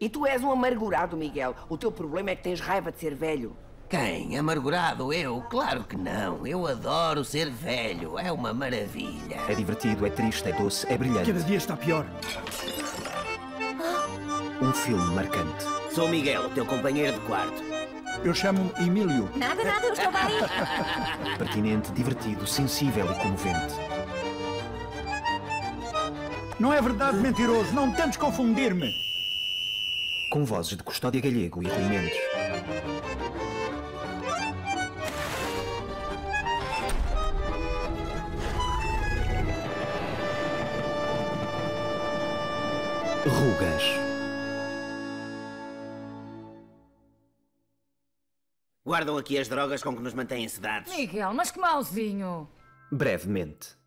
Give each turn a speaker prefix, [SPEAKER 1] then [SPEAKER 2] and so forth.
[SPEAKER 1] E tu és um amargurado, Miguel. O teu problema é que tens raiva de ser velho.
[SPEAKER 2] Quem? Amargurado? Eu? Claro que não. Eu adoro ser velho. É uma maravilha.
[SPEAKER 3] É divertido, é triste, é doce, é brilhante.
[SPEAKER 4] Cada dia está pior.
[SPEAKER 3] Um filme marcante.
[SPEAKER 2] Sou Miguel, o teu companheiro de quarto.
[SPEAKER 4] Eu chamo-me Emílio.
[SPEAKER 5] Nada, nada, eu estou bem.
[SPEAKER 3] Pertinente, divertido, sensível e comovente.
[SPEAKER 4] Não é verdade, mentiroso. Não tentes confundir-me.
[SPEAKER 3] Com vozes de Custódia Galego e Rui Mendes. Rugas.
[SPEAKER 2] Guardam aqui as drogas com que nos mantêm sedados.
[SPEAKER 5] Miguel, mas que mauzinho.
[SPEAKER 3] Brevemente.